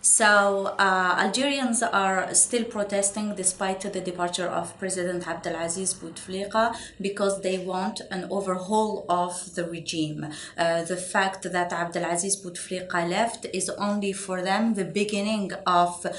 So uh, Algerians are still protesting despite the departure of President Abdelaziz Bouteflika because they want an overhaul of the regime. Uh, the fact that Abdelaziz Bouteflika left is only for them the beginning of uh,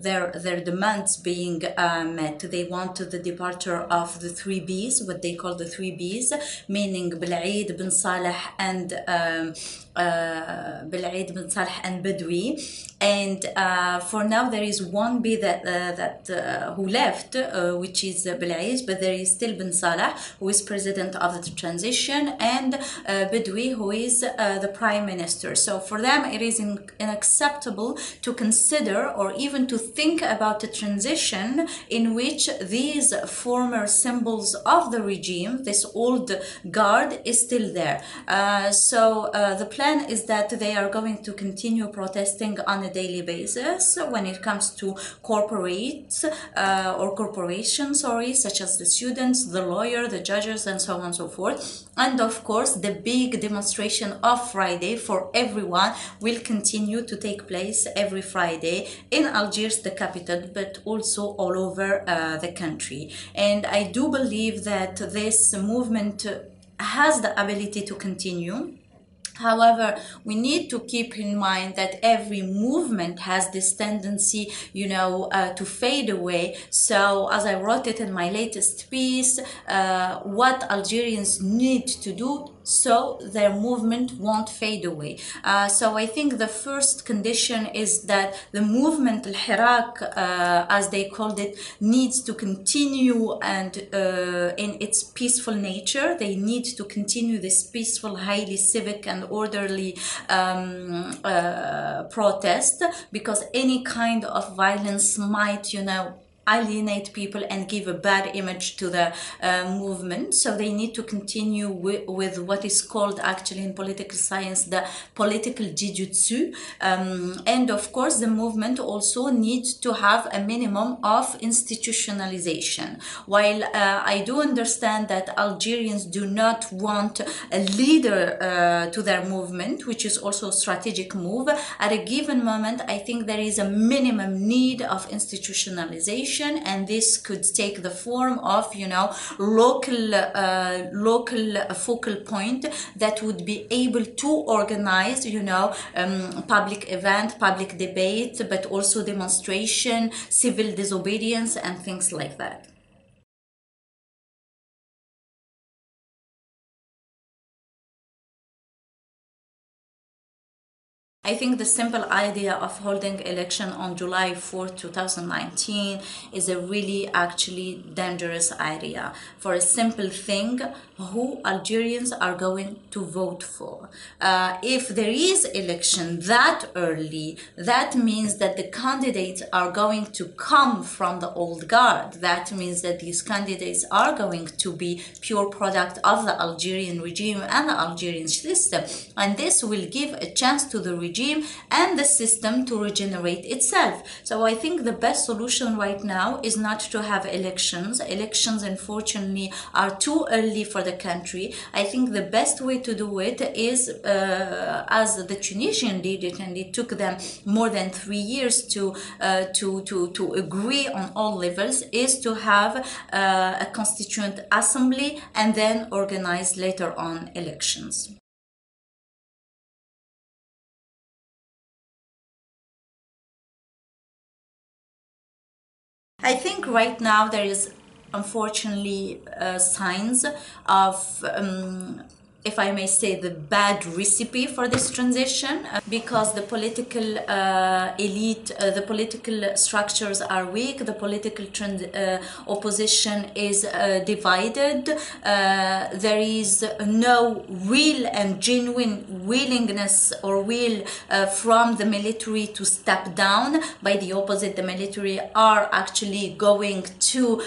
their their demands being uh, met. They want the departure of the three Bs, what they call the three Bs, meaning Belaiz, Ben Saleh, and um, Belaiz bin Saleh and Bedoui. And uh, for now, there is one B that uh, that uh, who left, which is uh, but there is still Bensalah, who is president of the transition, and Bedoui, who is the prime minister. So for them, it is in, unacceptable to consider or even to think about a transition in which these former symbols of the regime, this old guard, is still there. Uh, so uh, the plan is that they are going to continue protesting on a daily basis when it comes to corporates uh, or corporations, sorry, such as the students, the lawyer, the judges, and so on and so forth. And of course, the big demonstration of Friday for everyone will continue to take place every Friday in Algiers, the capital, but also all over uh, the country. And I do believe that this movement has the ability to continue. However, we need to keep in mind that every movement has this tendency, you know, uh, to fade away. So, as I wrote it in my latest piece, uh, what Algerians need to do so their movement won't fade away. Uh, so I think the first condition is that the movement, al-Hirak, uh, as they called it, needs to continue and uh, in its peaceful nature. They need to continue this peaceful, highly civic and orderly um, uh, protest because any kind of violence might, you know, alienate people and give a bad image to the uh, movement. So they need to continue with, with what is called actually in political science the political jujutsu. Um, and of course, the movement also needs to have a minimum of institutionalization. While uh, I do understand that Algerians do not want a leader uh, to their movement, which is also a strategic move, at a given moment, I think there is a minimum need of institutionalization, and this could take the form of, you know, local uh, local focal point that would be able to organize, you know, um, public event, public debate, but also demonstration, civil disobedience, and things like that. I think the simple idea of holding election on July 4, 2019 is a really actually dangerous idea for a simple thing who Algerians are going to vote for. Uh, if there is election that early, that means that the candidates are going to come from the old guard. That means that these candidates are going to be pure product of the Algerian regime and the Algerian system. And this will give a chance to the regime and the system to regenerate itself. So I think the best solution right now is not to have elections. Elections, unfortunately, are too early for the country. I think the best way to do it is uh, as the Tunisian did it, and it took them more than three years to uh, to to to agree on all levels, is to have uh, a constituent assembly and then organize later on elections. I think right now there is unfortunately uh, signs of um, if I may say, the bad recipe for this transition uh, because the political uh, elite, uh, the political structures are weak, the political uh, opposition is uh, divided, uh, there is no real and genuine willingness or will from the military to step down. By the opposite, the military are actually going to,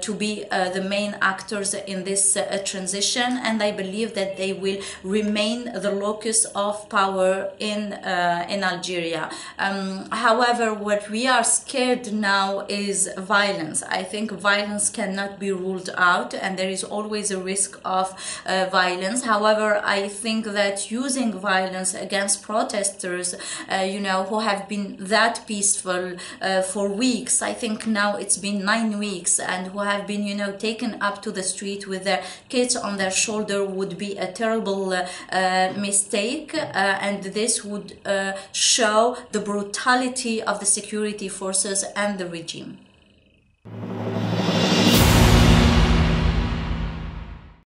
to be the main actors in this transition, and I believe that that they will remain the locus of power in uh, in Algeria. Um, however, what we are scared now is violence. I think violence cannot be ruled out, and there is always a risk of uh, violence. However, I think that using violence against protesters, uh, you know, who have been that peaceful uh, for weeks, I think now it's been nine weeks, and who have been, you know, taken up to the street with their kids on their shoulder would be a terrible uh, mistake, uh, and this would uh, show the brutality of the security forces and the regime.